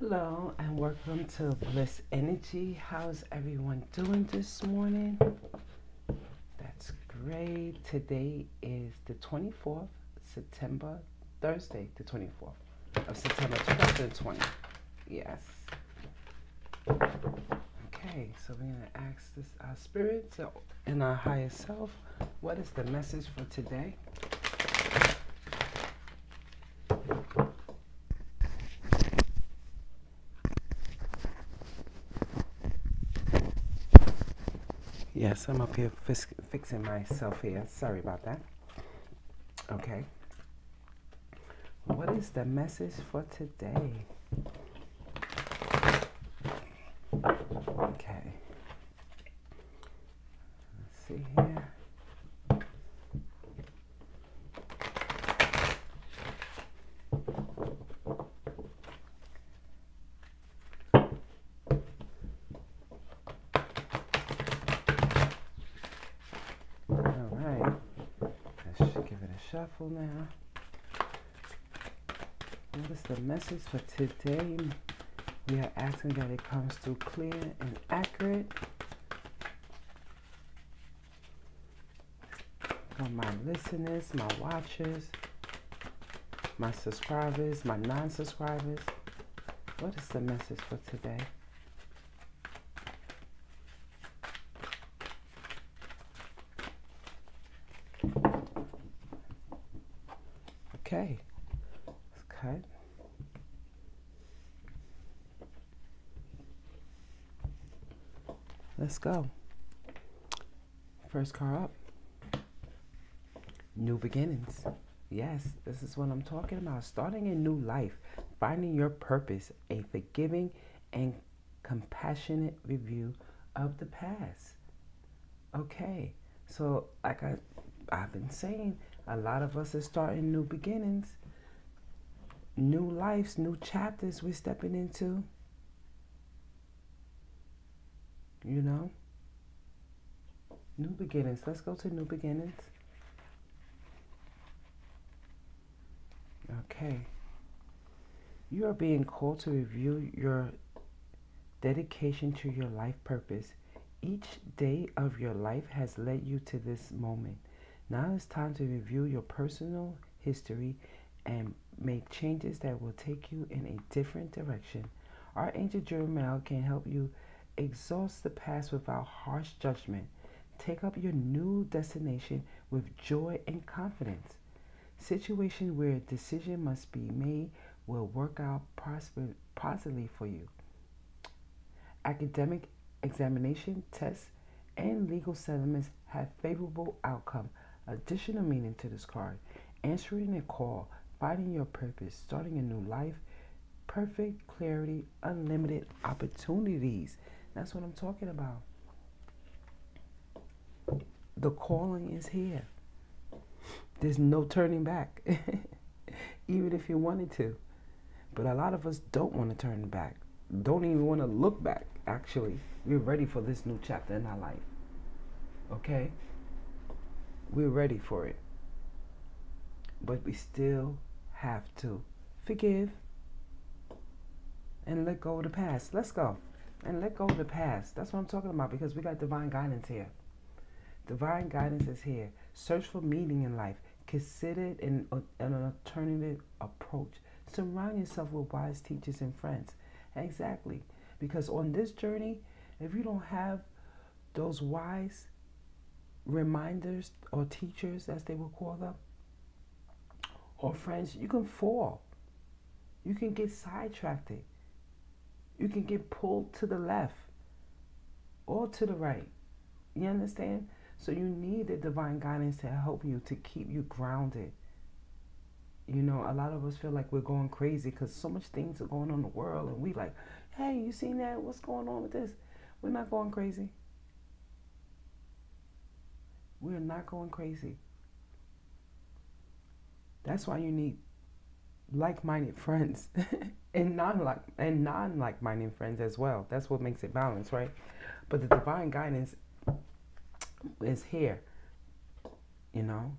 Hello and welcome to Bliss Energy. How's everyone doing this morning? That's great. Today is the 24th, September, Thursday, the 24th of September 2020. Yes. Okay, so we're going to ask this our spirit and our higher self what is the message for today? Yes, I'm up here fixing myself here. Sorry about that. Okay. What is the message for today? Okay. Let's see here. Shuffle now. What is the message for today? We are asking that it comes through clear and accurate. For my listeners, my watchers, my subscribers, my non subscribers. What is the message for today? Okay, let's cut. Let's go. First car up. New beginnings. Yes, this is what I'm talking about. Starting a new life, finding your purpose, a forgiving and compassionate review of the past. Okay, so like I, I've been saying, a lot of us are starting new beginnings, new lives, new chapters we're stepping into. You know? New beginnings. Let's go to new beginnings. Okay. You are being called to review your dedication to your life purpose. Each day of your life has led you to this moment. Now it's time to review your personal history and make changes that will take you in a different direction. Archangel Jeremiel can help you exhaust the past without harsh judgment. Take up your new destination with joy and confidence. Situation where a decision must be made will work out prosper, positively for you. Academic examination, tests, and legal settlements have favorable outcome additional meaning to this card. Answering a call, finding your purpose, starting a new life, perfect clarity, unlimited opportunities. That's what I'm talking about. The calling is here. There's no turning back, even if you wanted to. But a lot of us don't want to turn back, don't even want to look back. Actually, we're ready for this new chapter in our life. Okay? We're ready for it. But we still have to forgive and let go of the past. Let's go. And let go of the past. That's what I'm talking about because we got divine guidance here. Divine guidance is here. Search for meaning in life. Consider an, an alternative approach. Surround yourself with wise teachers and friends. Exactly. Because on this journey, if you don't have those wise reminders or teachers, as they will call them, or friends, you can fall. You can get sidetracked. You can get pulled to the left or to the right. You understand? So you need the divine guidance to help you to keep you grounded. You know, a lot of us feel like we're going crazy because so much things are going on in the world, and we like, hey, you seen that? What's going on with this? We're not going crazy. We're not going crazy. That's why you need like-minded friends and non-like and non-like-minded friends as well. That's what makes it balanced, right? But the divine guidance is here. You know.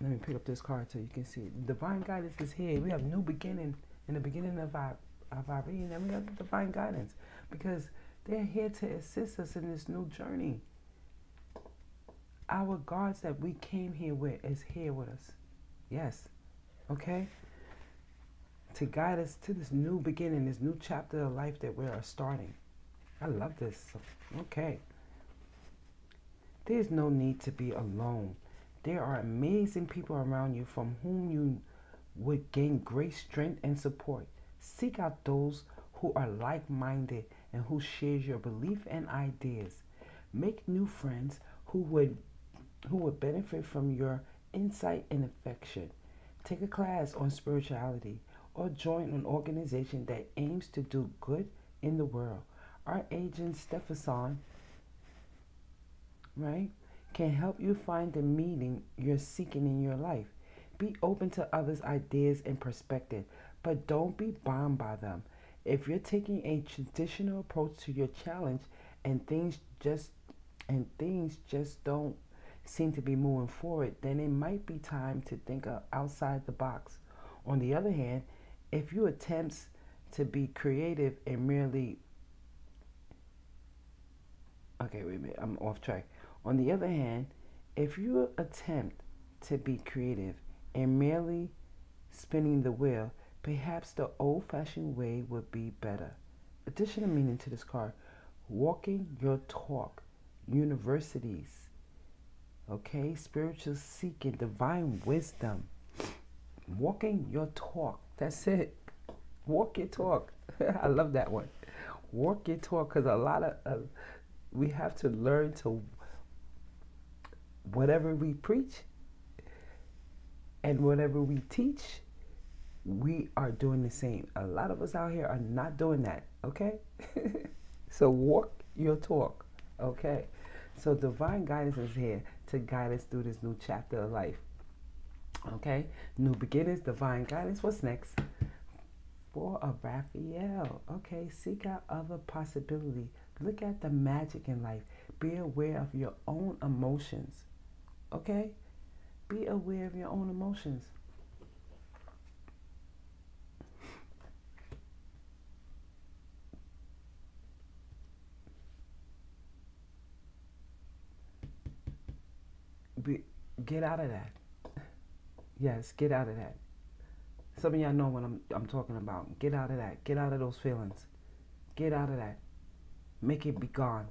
Let me pick up this card so you can see. Divine guidance is here. We have new beginning in the beginning of our Avari, and we have the divine guidance because they're here to assist us in this new journey. Our guards that we came here with is here with us. Yes. Okay? To guide us to this new beginning, this new chapter of life that we are starting. I love this. Okay. There's no need to be alone. There are amazing people around you from whom you would gain great strength and support. Seek out those who are like-minded and who shares your belief and ideas. Make new friends who would who would benefit from your insight and affection. Take a class on spirituality or join an organization that aims to do good in the world. Our agent Stephenson, right, can help you find the meaning you're seeking in your life. Be open to others' ideas and perspective, but don't be bound by them. If you're taking a traditional approach to your challenge and things just and things just don't seem to be moving forward, then it might be time to think outside the box. On the other hand, if you attempt to be creative and merely okay, wait a minute, I'm off track. On the other hand, if you attempt to be creative and merely spinning the wheel, perhaps the old fashioned way would be better. Additional meaning to this card walking your talk, universities, okay, spiritual seeking, divine wisdom, walking your talk. That's it. Walk your talk. I love that one. Walk your talk because a lot of uh, we have to learn to whatever we preach and whatever we teach, we are doing the same. A lot of us out here are not doing that, okay? so walk your talk, okay? So divine guidance is here to guide us through this new chapter of life. Okay? New beginnings, divine guidance. What's next? Four of Raphael. Okay, seek out other possibility. Look at the magic in life. Be aware of your own emotions. Okay? Be aware of your own emotions. Be, get out of that. Yes, get out of that. Some of y'all know what I'm, I'm talking about. Get out of that. Get out of those feelings. Get out of that. Make it be gone.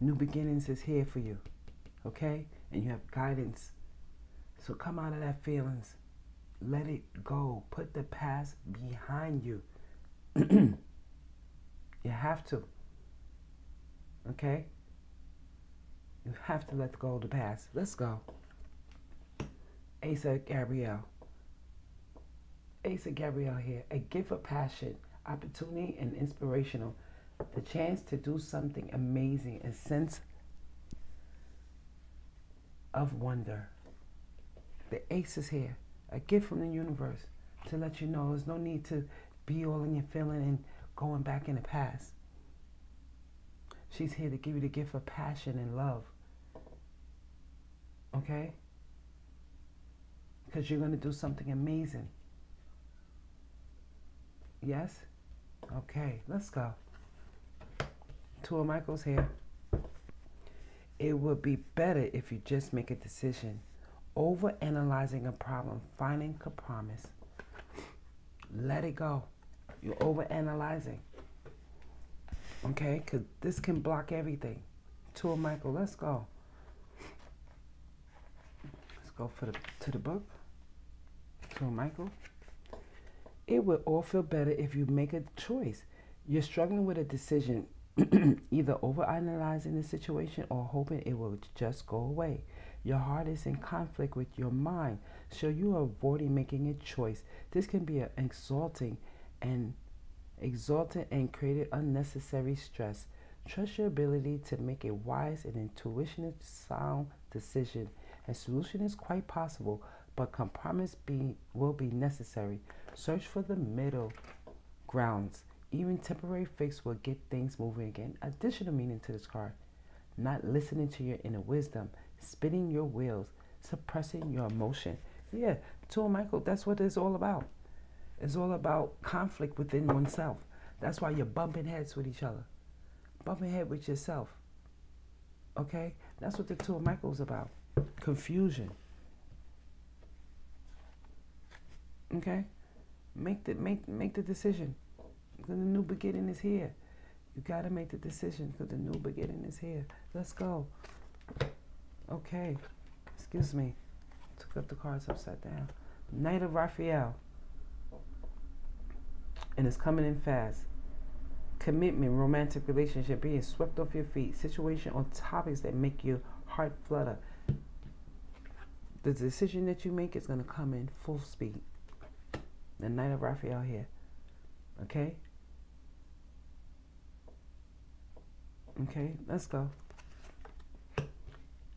New beginnings is here for you. Okay? And you have guidance. So come out of that feelings. Let it go. Put the past behind you. you have to. Okay? You have to let go of the past. Let's go. Ace of Gabrielle. Ace of Gabrielle here. A gift of passion, opportunity, and inspirational. The chance to do something amazing. A sense of wonder. The ace is here. A gift from the universe to let you know there's no need to be all in your feeling and going back in the past. She's here to give you the gift of passion and love. Okay? Because you're going to do something amazing. Yes? Okay, let's go. Of Michael's here. It would be better if you just make a decision. Over analyzing a problem, finding a promise. Let it go. You're over analyzing. Okay? Because this can block everything. Of Michael, let's go go for the to the book. To Michael. It would all feel better if you make a choice. You're struggling with a decision, either overanalyzing the situation or hoping it will just go away. Your heart is in conflict with your mind, so you are avoiding making a choice. This can be an exalting and exalted and create unnecessary stress. Trust your ability to make a wise and intuitive sound decision a solution is quite possible, but compromise be, will be necessary. Search for the middle grounds. Even temporary fix will get things moving again. Additional meaning to this card. Not listening to your inner wisdom, spinning your wheels, suppressing your emotion. Yeah, to Michael, that's what it's all about. It's all about conflict within oneself. That's why you're bumping heads with each other. Bumping head with yourself. Okay? That's what the two of Michael's about. Confusion. Okay? Make the make make the decision. The new beginning is here. You gotta make the decision because the new beginning is here. Let's go. Okay. Excuse me. Took up the cards upside down. Knight of Raphael. And it's coming in fast. Commitment, romantic relationship, being swept off your feet, situation on topics that make your heart flutter. The decision that you make is going to come in full speed. The Knight of Raphael here. Okay? Okay, let's go.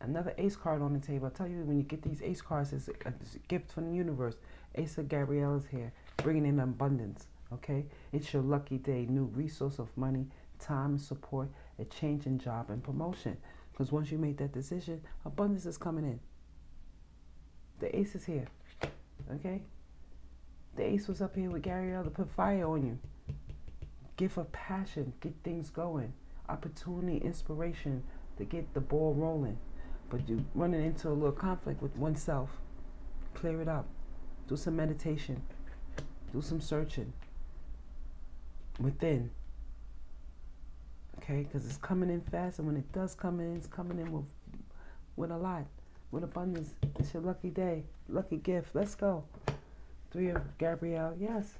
Another ace card on the table. I tell you, when you get these ace cards, it's a, it's a gift from the universe. Ace of Gabrielle is here, bringing in abundance. Okay, it's your lucky day. New resource of money, time, support, a change in job and promotion. Because once you make that decision, abundance is coming in. The ace is here. Okay, the ace was up here with Gabrielle to put fire on you. Gift of passion, get things going opportunity, inspiration to get the ball rolling. But you running into a little conflict with oneself. Clear it up. Do some meditation. Do some searching within. Okay, because it's coming in fast, and when it does come in, it's coming in with with a lot, with abundance. It's your lucky day, lucky gift. Let's go. Three of Gabrielle, yes.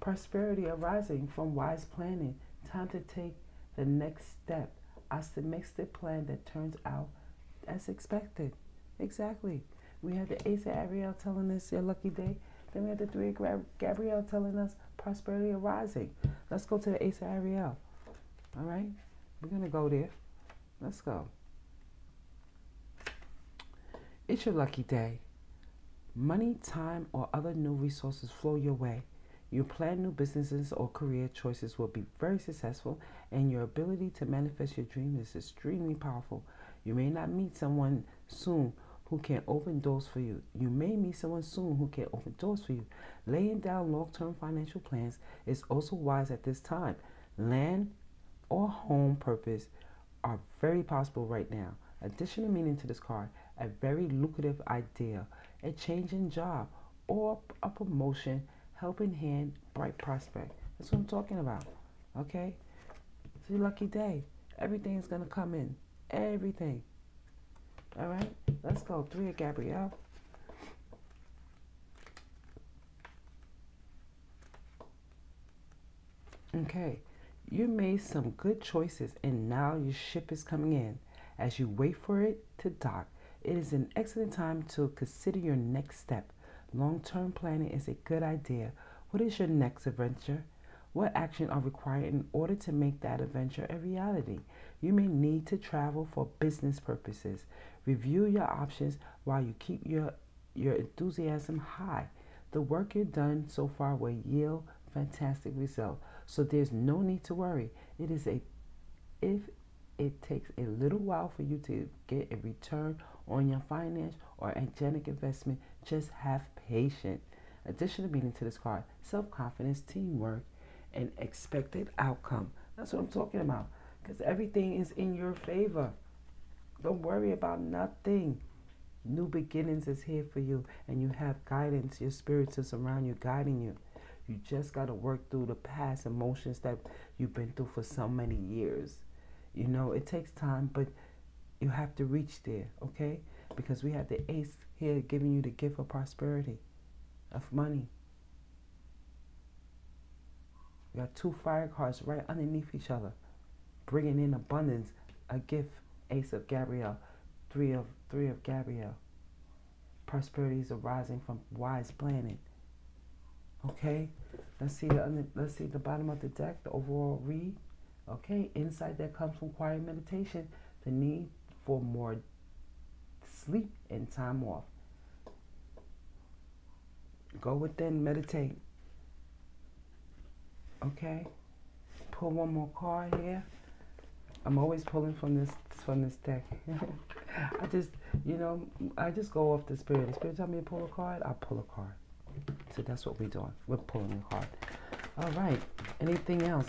Prosperity arising from wise planning. Time to take the next step the plan that turns out as expected. Exactly. We had the Ace of Ariel telling us your lucky day. Then we had the Three of Gabrielle telling us prosperity arising. Let's go to the Ace of Ariel. All right? We're going to go there. Let's go. It's your lucky day. Money, time, or other new resources flow your way. You plan new businesses or career choices will be very successful, and your ability to manifest your dream is extremely powerful. You may not meet someone soon who can open doors for you. You may meet someone soon who can open doors for you. Laying down long term financial plans is also wise at this time. Land or home purpose are very possible right now. Additional meaning to this card a very lucrative idea, a change in job, or a promotion helping hand, bright prospect. That's what I'm talking about. Okay? It's your lucky day. Everything's going to come in. Everything. All right? Let's go. Three of Gabrielle. Okay. You made some good choices and now your ship is coming in. As you wait for it to dock, it is an excellent time to consider your next step. Long term planning is a good idea. What is your next adventure? What action are required in order to make that adventure a reality? You may need to travel for business purposes. Review your options while you keep your, your enthusiasm high. The work you've done so far will yield fantastic results. So there's no need to worry. It is a if it takes a little while for you to get a return on your finance or angelic investment, just have patience. Additional meaning to this card self confidence, teamwork, and expected outcome. That's what I'm talking about. Because everything is in your favor. Don't worry about nothing. New beginnings is here for you, and you have guidance. Your spirits is around you, guiding you. You just got to work through the past emotions that you've been through for so many years. You know, it takes time, but you have to reach there, okay? Because we have the ace here giving you the gift of prosperity, of money. We got two fire cards right underneath each other, bringing in abundance, a gift, ace of Gabrielle, three of three of Gabrielle. Prosperity is arising from wise planning. Okay, let's see the let's see the bottom of the deck, the overall read. Okay, insight that comes from quiet meditation, the need for more sleep and time off. Go within, meditate. Okay, pull one more card here. I'm always pulling from this from this deck. I just, you know, I just go off the spirit. The spirit tell me to pull a card, I pull a card. So that's what we're doing. We're pulling a card. All right. Anything else?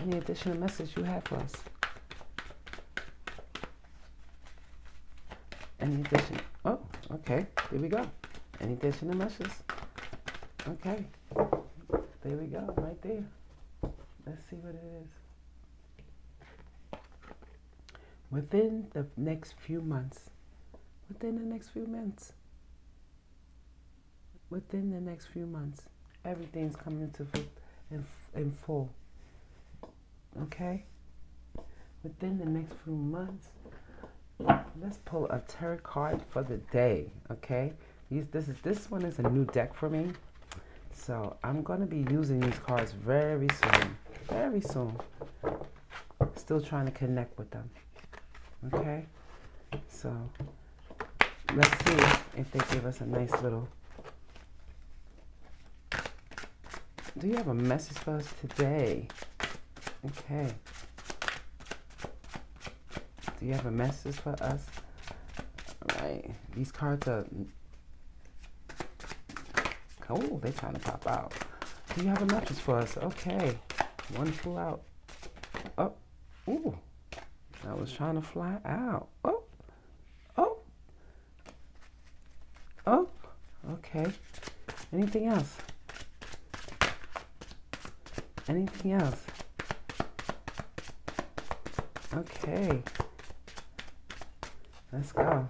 Any additional message you have for us? Any addition? Oh, okay. There we go. Any additional messages? Okay. There we go. Right there. Let's see what it is. Within the next few months, within the next few months, within the next few months, everything's coming to in, in full. Okay? Within the next few months, let's pull a tarot card for the day. Okay? These, this is this one is a new deck for me. So I'm going to be using these cards very soon. Very soon. Still trying to connect with them. Okay? So let's see if they give us a nice little Do you have a message for us today? Okay. Do you have a message for us? All right. These cards are. Oh, they're trying to pop out. Do you have a message for us? Okay. One flew out. Oh. Ooh. I was trying to fly out. Oh. Oh. Oh. Okay. Anything else? Anything else? Okay. Let's go.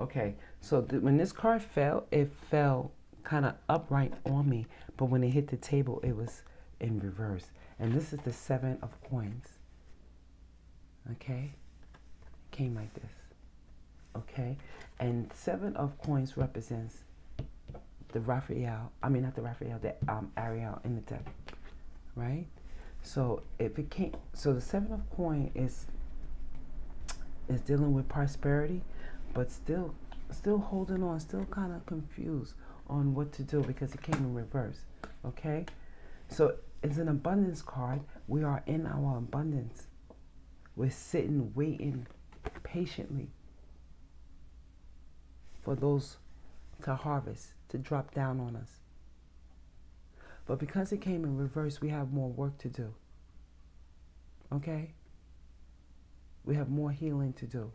Okay, so when this card fell, it fell kind of upright on me, but when it hit the table, it was in reverse. And this is the seven of coins. Okay? It came like this. Okay? And seven of coins represents the Raphael, I mean not the Raphael, the um, Ariel in the deck, right? So if it can't, so the seven of coin is is dealing with prosperity, but still still holding on, still kind of confused on what to do because it came in reverse. Okay, so it's an abundance card. We are in our abundance. We're sitting, waiting patiently for those to harvest to drop down on us. But because it came in reverse, we have more work to do. Okay? We have more healing to do.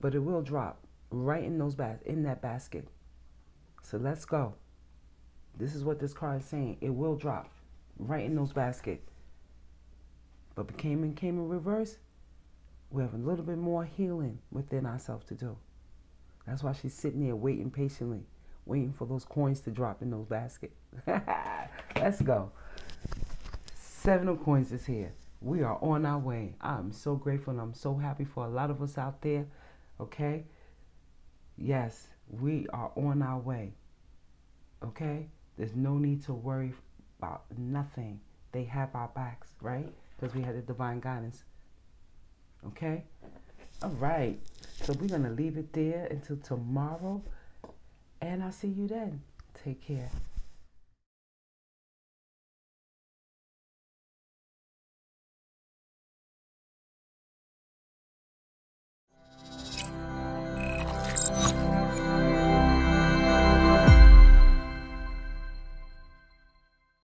But it will drop right in those bas- in that basket. So let's go. This is what this card is saying. It will drop right in those basket. But it in came in reverse, we have a little bit more healing within ourselves to do. That's why she's sitting there waiting patiently, waiting for those coins to drop in those baskets. Let's go. Seven of coins is here. We are on our way. I'm so grateful and I'm so happy for a lot of us out there. Okay? Yes, we are on our way. Okay? There's no need to worry about nothing. They have our backs, right? Because we had the divine guidance Okay? All right. So we're going to leave it there until tomorrow. And I'll see you then. Take care.